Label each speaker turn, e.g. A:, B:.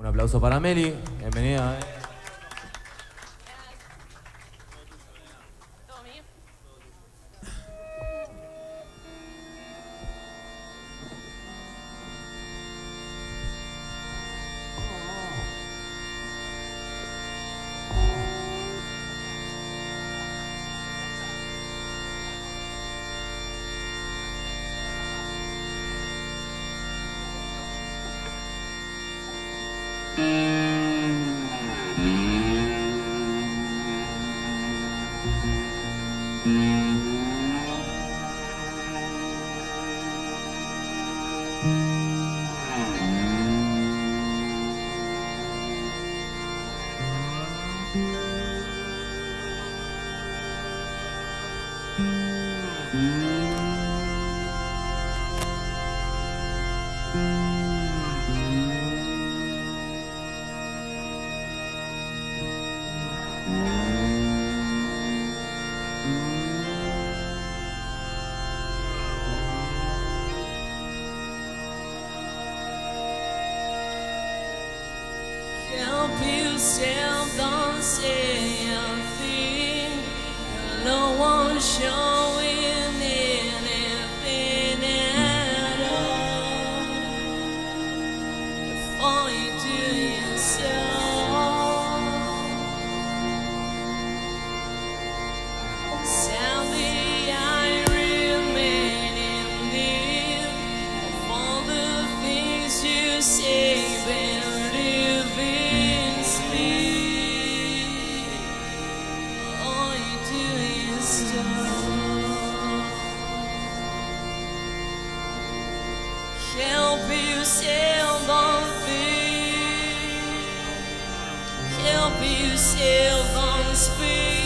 A: Un aplauso para Meli. Bienvenida. Eh.
B: Yourself, don't say a thing. No one showing Help yourself, don't speak.